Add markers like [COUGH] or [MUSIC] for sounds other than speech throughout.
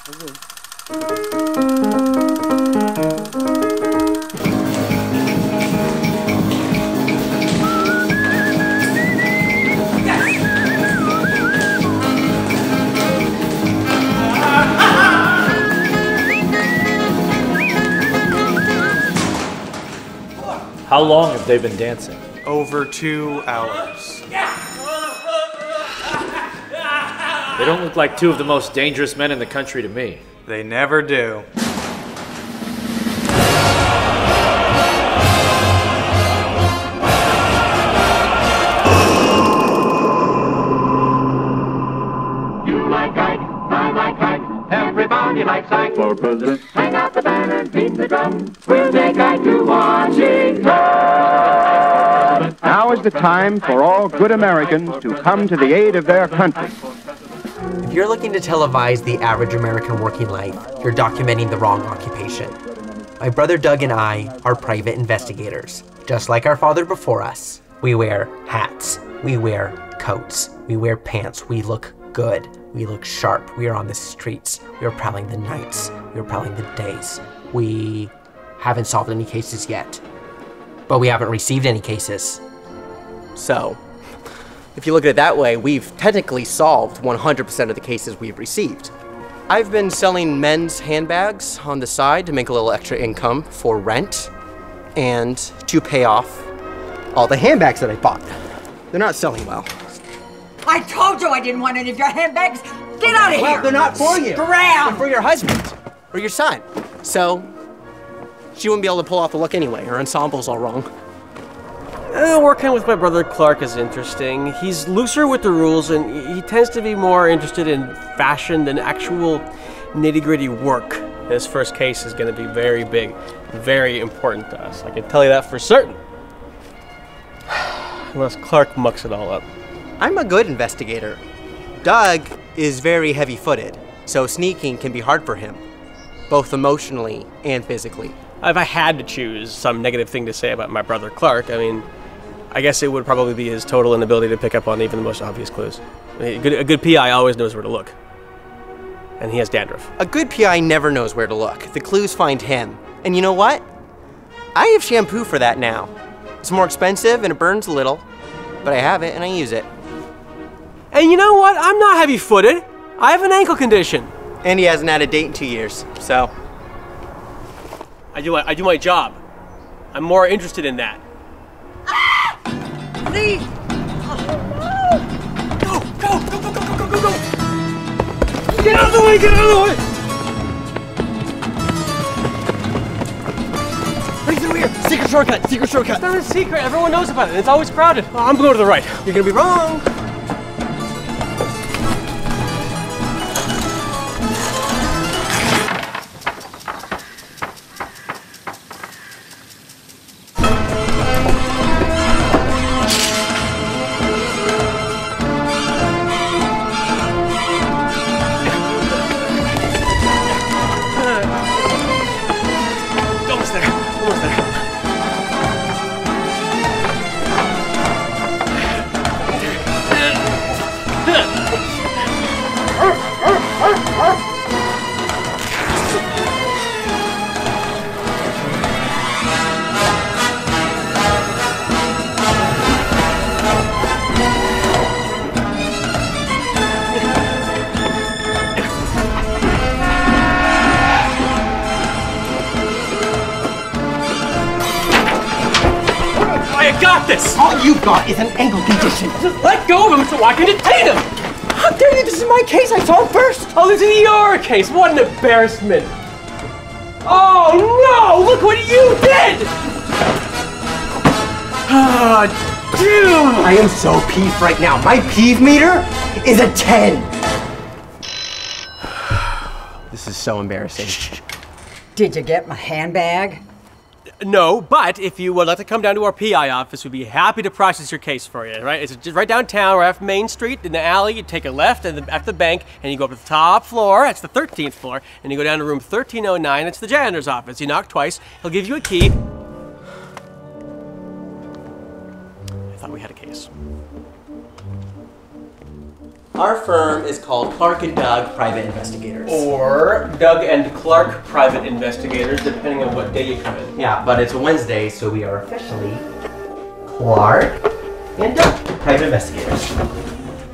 How long have they been dancing? Over two hours. They don't look like two of the most dangerous men in the country to me. They never do. You like Ike, I like Ike, everybody likes Ike. For president. Hang out the banner, beat the drum, we'll take Ike to Washington. Now is the time for all good Americans to come to the aid of their country. If you're looking to televise the average American working life, you're documenting the wrong occupation. My brother Doug and I are private investigators. Just like our father before us, we wear hats, we wear coats, we wear pants, we look good, we look sharp, we are on the streets, we are prowling the nights, we are prowling the days. We haven't solved any cases yet, but we haven't received any cases. So, if you look at it that way, we've technically solved 100% of the cases we've received. I've been selling men's handbags on the side to make a little extra income for rent and to pay off all the handbags that I bought. They're not selling well. I told you I didn't want any of your handbags. Get out of Well, here. they're not for you. They're for your husband or your son. So, she wouldn't be able to pull off the look anyway. Her ensemble's all wrong. Uh, working with my brother Clark is interesting. He's looser with the rules, and he tends to be more interested in fashion than actual nitty gritty work. This first case is going to be very big, very important to us. I can tell you that for certain. [SIGHS] Unless Clark mucks it all up. I'm a good investigator. Doug is very heavy footed, so sneaking can be hard for him, both emotionally and physically. If I had to choose some negative thing to say about my brother Clark, I mean, I guess it would probably be his total inability to pick up on even the most obvious clues. A, good, a good PI always knows where to look. And he has dandruff. A good PI never knows where to look. The clues find him. And you know what? I have shampoo for that now. It's more expensive and it burns a little, but I have it and I use it. And you know what? I'm not heavy footed. I have an ankle condition. And he hasn't had a date in two years, so. I do, I do my job. I'm more interested in that. Please. Go, go, go, go, go, go, go, go! Get out of the way, get out of the way! Right through here! Secret shortcut! Secret shortcut! It's not a secret, everyone knows about it. It's always crowded. Oh, I'm going to the right. You're gonna be wrong. This! All you've got is an ankle condition! Just let go of him so I can detain him! How dare you? This is my case! I saw it first! Oh, this is your case! What an embarrassment! Oh no! Look what you did! Ah, dude! I am so peeved right now. My peeve meter is a 10. [SIGHS] This is so embarrassing. Did you get my handbag? No, but if you would like to come down to our PI office, we'd be happy to process your case for you. Right? It's just right downtown, right off Main Street, in the alley. You take a left and the, after the bank, and you go up to the top floor. That's the 13th floor, and you go down to room 1309. It's the janitor's office. You knock twice. He'll give you a key. I thought we had a Our firm is called Clark and Doug Private Investigators. Or Doug and Clark Private Investigators, depending on what day you come in. Yeah, but it's a Wednesday, so we are officially Clark and Doug Private Investigators.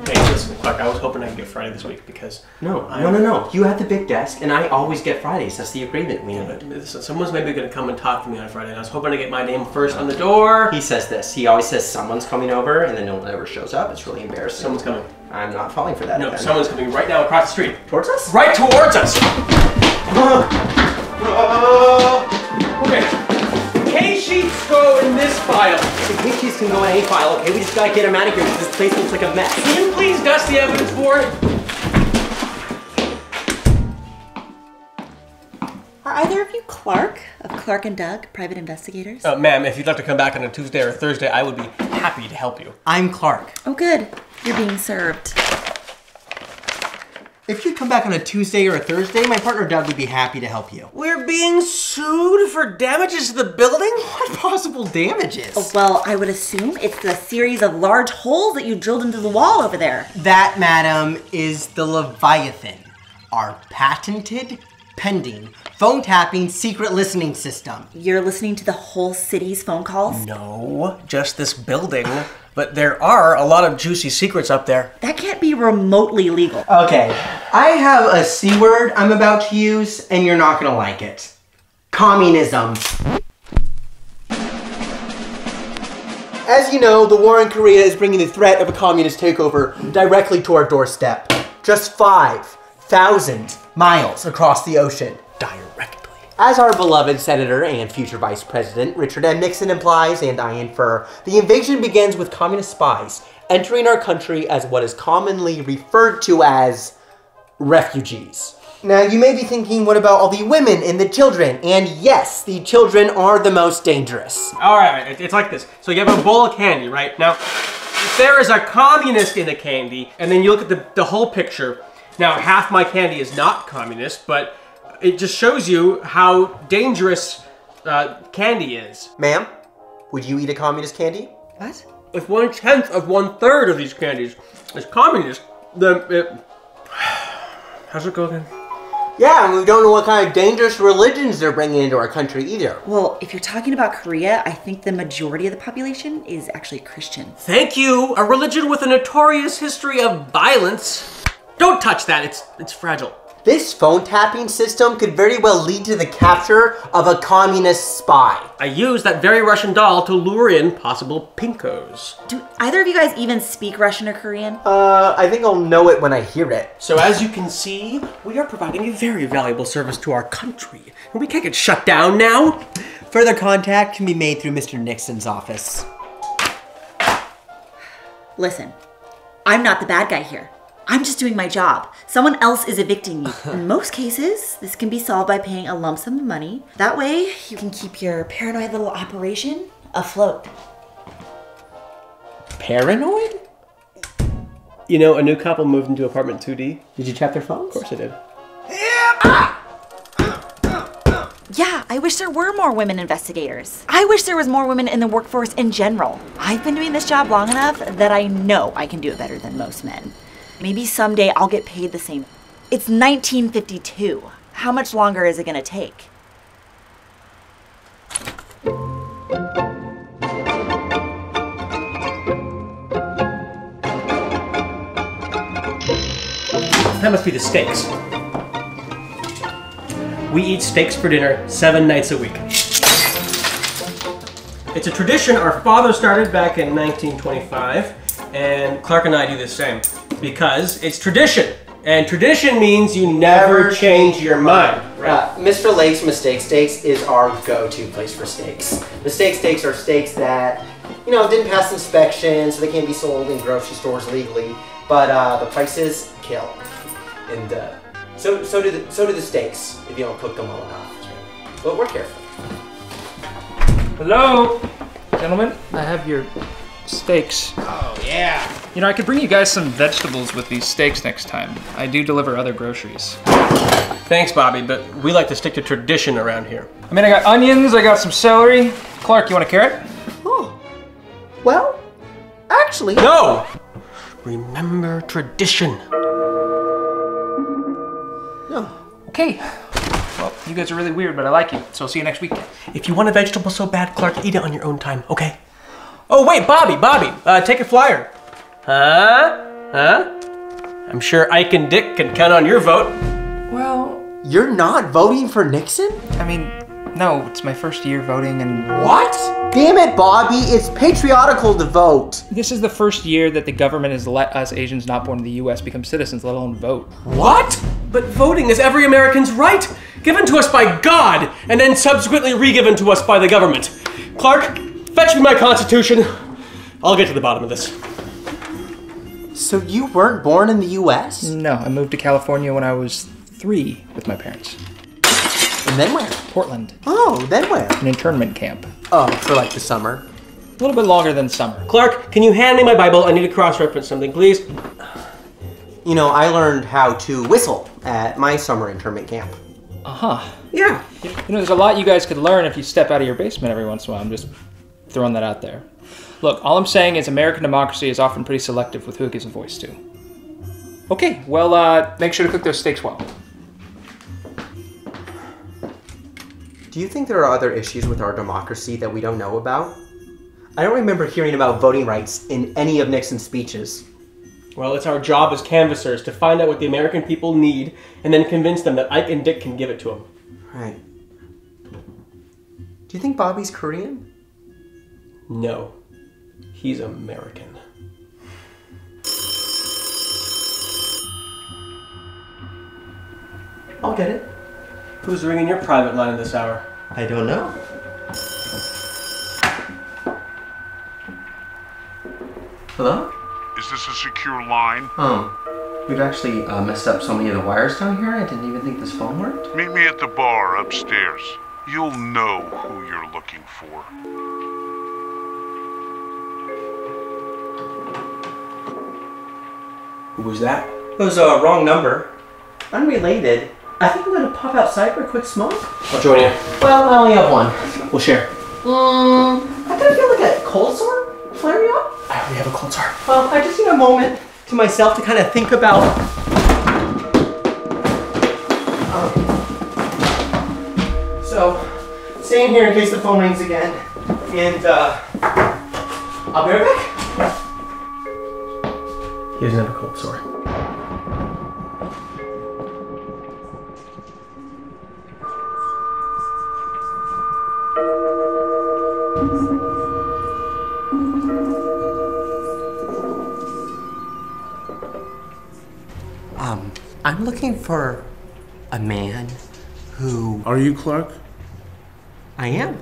Hey, listen, Clark, I was hoping I could get Friday this week because No, I'm- no, no, no. You have the big desk, and I always get Fridays. That's the agreement we have. Listen, someone's maybe going to come and talk to me on Friday, and I was hoping to get my name first on the door. He says this. He always says someone's coming over, and then no one ever shows up. It's really embarrassing. Someone's coming. I'm not falling for that. No, again. someone's coming right now across the street. towards us. Right towards us! Okay. K sheets go in this file. The case sheets can go in any file. Okay, we just gotta get them out of here. 'cause This place looks like a mess. Can you please dust the evidence board? Are either of you Clark of Clark and Doug, private investigators? Uh, ma'am, if you'd like to come back on a Tuesday or a Thursday, I would be happy to help you. I'm Clark. Oh, good. You're being served. If you'd come back on a Tuesday or a Thursday, my partner Doug would be happy to help you. We're being sued for damages to the building? What possible damages? Oh, well, I would assume it's the series of large holes that you drilled into the wall over there. That, madam, is the Leviathan, our patented, pending, phone tapping secret listening system. You're listening to the whole city's phone calls? No, just this building. But there are a lot of juicy secrets up there. That can't be remotely legal. Okay, I have a C word I'm about to use, and you're not gonna like it. Communism. As you know, the war in Korea is bringing the threat of a communist takeover directly to our doorstep. Just 5,000 miles across the ocean. Directly. As our beloved Senator and future Vice President Richard M. Nixon implies, and I infer, the invasion begins with communist spies entering our country as what is commonly referred to as refugees. Now, you may be thinking, what about all the women and the children? And yes, the children are the most dangerous. All right, it- it's like this. So you have a bowl of candy, right? Now, if there is a communist in the candy, and then you look at the, the whole picture, now half my candy is not communist, but it just shows you how dangerous uh, candy is. Ma'am, would you eat a communist candy? What? If one tenth of one third of these candies is communist, then it. [SIGHS] How's it go again? Yeah, and we don't know what kind of dangerous religions they're bringing into our country either. Well, if you're talking about Korea, I think the majority of the population is actually Christian. Thank you. A religion with a notorious history of violence. Don't touch that. It's it's fragile. This phone tapping system could very well lead to the capture of a communist spy. I used that very Russian doll to lure in possible pinkos. Do either of you guys even speak Russian or Korean? Uh, I think I'll know it when I hear it. So as you can see, we are providing a very valuable service to our country. And we can't get shut down now. Further contact can be made through Mr. Nixon's office. Listen, I'm not the bad guy here. I'm just doing my job. Someone else is evicting you. [LAUGHS] In most cases, this can be solved by paying a lump sum of money. That way, you can keep your paranoid little operation afloat. Paranoid? You know, a new couple moved into apartment 2D. Did you tap their phones? Of course I did. Yeah, I wish there were more women investigators. I wish there was more women in the workforce in general. I've been doing this job long enough that I know I can do it better than most men. Maybe someday I'll get paid the same. It's 1952. How much longer is it gonna take? That must be the steaks. We eat steaks for dinner seven nights a week. It's a tradition our father started back in 1925, and Clark and I do the same because it's tradition. And tradition means you never change your mind. Right? Uh, Mr. Lake's Mistake Steaks is our go-to place for steaks. Mistake steaks are steaks that, you know, didn't pass inspection, so they can't be sold in grocery stores legally. But uh, the prices kill, and uh, so so do the so do the steaks if you don't cook them well enough. But we're careful. Hello, gentlemen. I have your steaks. Oh yeah. You know, I could bring you guys some vegetables with these steaks next time. I do deliver other groceries. Thanks, Bobby, but we like to stick to tradition around here. I mean, I got onions, I got some celery. Clark, you want a carrot? Oh, well, actually, No! Remember tradition. No. Okay. Well, you guys are really weird, but I like you. So I'll see you next week. If you want a vegetable so bad, Clark, eat it on your own time, okay? Oh, wait, Bobby, Bobby, uh, take a flyer. Huh? Huh? I'm sure Ike and Dick can count on your vote. Well, You're not voting for Nixon? I mean, no, it's my first year voting, and What? Damn it, Bobby. It's patriotical to vote. this is the first year that the government has let us Asians not born in the U.S. become citizens, let alone vote. What? But voting is every American's right, given to us by God, and then subsequently re-given to us by the government. Clark, fetch me my Constitution. I'll get to the bottom of this. So you weren't born in the U.S.? No, I moved to California when I was three with my parents. And then where? Portland, Oh, then where? an internment camp. Oh, for like the summer. A little bit longer than summer. Clark, can you hand me my Bible? I need to cross-reference something, please. You know, I learned how to whistle at my summer internment camp. Uh huh. Yeah. You know, there's a lot you guys could learn if you step out of your basement every once in a while. I'm just throwing that out there. Look, all I'm saying is American democracy is often pretty selective with who it gives a voice to. Okay, well, uh, make sure to cook those steaks well. Do you think there are other issues with our democracy that we don't know about? I don't remember hearing about voting rights in any of Nixon's speeches. Well, it's our job as canvassers to find out what the American people need and then convince them that Ike and Dick can give it to them. Right. Do you think Bobby's Korean? No, he's American. I'll get it. Who's ringing your private line at this hour? I don't know. Hello? Is this a secure line? Oh. We've actually uh, messed up so many of the wires down here, I didn't even think this phone worked. Meet me at the bar upstairs. You'll know who you're looking for. Who was that? It was a wrong number. Unrelated. I think I'm gonna pop outside for a quick smoke. I'll join you. Well, I only have one. We'll share. Mm, I kind of feel like a cold sore flaring up. I already have a cold sore. Well, I just need a moment to myself to kind of think about. Um, so, staying here in case the phone rings again, and uh, I'll be right back. He doesn't have a cold sore. Um, I'm looking for a man who. Are you Clark? I am.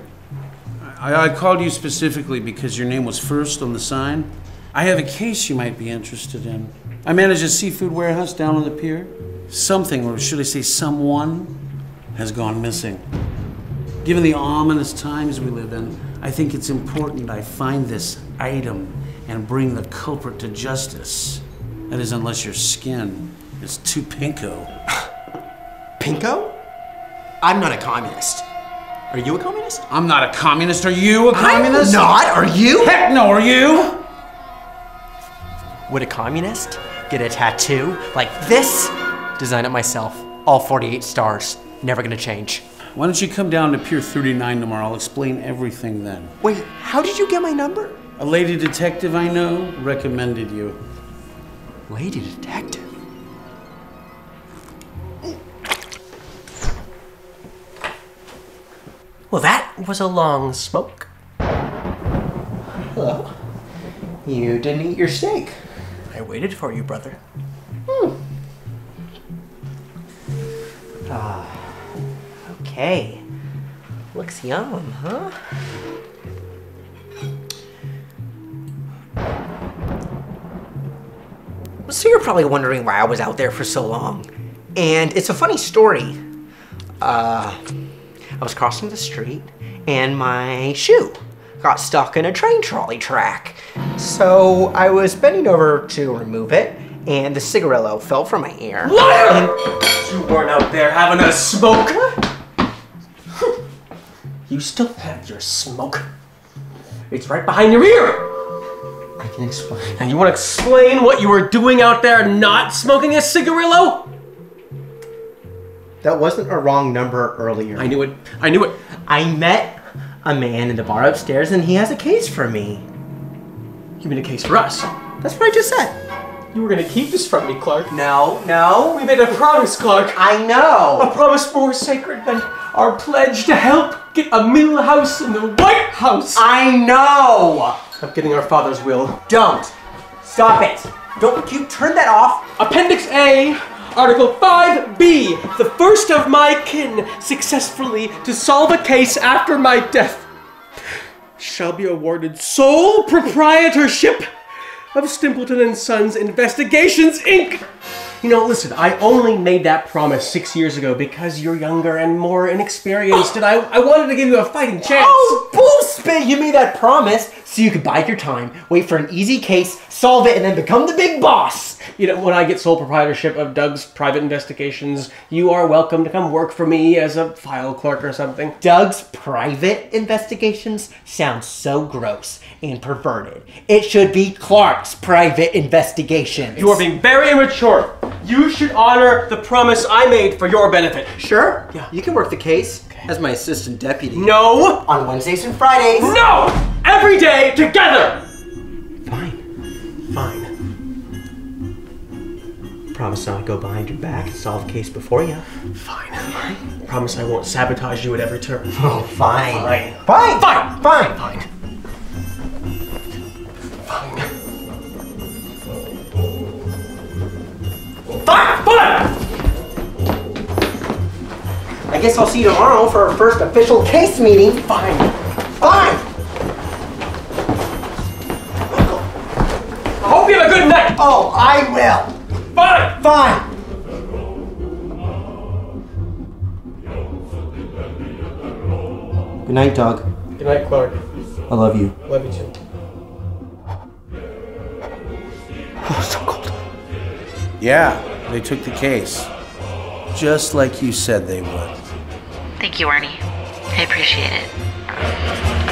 I, I called you specifically because your name was first on the sign. I have a case you might be interested in. I manage a seafood warehouse down on the pier. Something, or should I say someone, has gone missing. Given the ominous times we live in, I think it's important I find this item and bring the culprit to justice. That is, unless your skin is too pinko. [SIGHS] Pinko? I'm not a communist. Are you a communist? I'm not a communist. Are you a I'm communist? not. Are you? Heck no, are you? Would a communist get a tattoo like this? Design it myself. All 48 stars. Never gonna change. Why don't you come down to Pier 39 tomorrow? I'll explain everything then. Wait, how did you get my number? A lady detective I know recommended you. Lady detective? Well, that was a long smoke. Hello. You didn't eat your steak. I waited for you, brother. Ah. Okay. Looks yum, huh? So you're probably wondering why I was out there for so long. And it's a funny story. Uh, I was crossing the street and my shoe got stuck in a train trolley track. So I was bending over to remove it and the cigarillo fell from my ear. Liar! You weren't out there having a smoke. You still have your smoke. It's right behind your ear. I can explain. And you want to explain what you were doing out there not smoking a cigarillo? That wasn't a wrong number earlier. I knew it. I knew it. I met a man in the bar upstairs and he has a case for me. You mean a case for us? That's what I just said. You were gonna keep this from me, Clark. No, no. We made a promise, Clark. I know. A promise more sacred than our pledge to help get a Milhous in the White House. I know. I'm getting our father's will. Don't. Stop it. Don't you turn that off. Appendix A, Article 5B, the first of my kin successfully to solve a case after my death shall be awarded sole proprietorship of Stimpleton and Sons Investigations Inc. You know, listen, I only made that promise six years ago because you're younger and more inexperienced, and I, I wanted to give you a fighting chance. Oh, bullspit! You made that promise so you could bide your time, wait for an easy case, solve it, and then become the big boss. You know, when I get sole proprietorship of Doug's private investigations, you are welcome to come work for me as a file clerk or something. Doug's private investigations sounds so gross and perverted. It should be Clark's private investigations. You are being very immature. You should honor the promise I made for your benefit. Sure. Yeah. You can work the case as my assistant deputy. No! On Wednesdays and Fridays. No! Every day together! Fine. Fine. Promise not to go behind your back and solve a case before you. Fine. Fine. Promise I won't sabotage you at every turn. Oh, fine. Fine. Fine. Fine. Fine. Fine. Fine. Guess I'll see you tomorrow for our first official case meeting. Fine. Fine. I hope you have a good night. Oh, I will. Fine. Fine. Good night, Doug. Good night, Clark. I love you. Love you too. Oh, so cold. Yeah, they took the case. Just like you said they would. Thank you, Arnie. I appreciate it.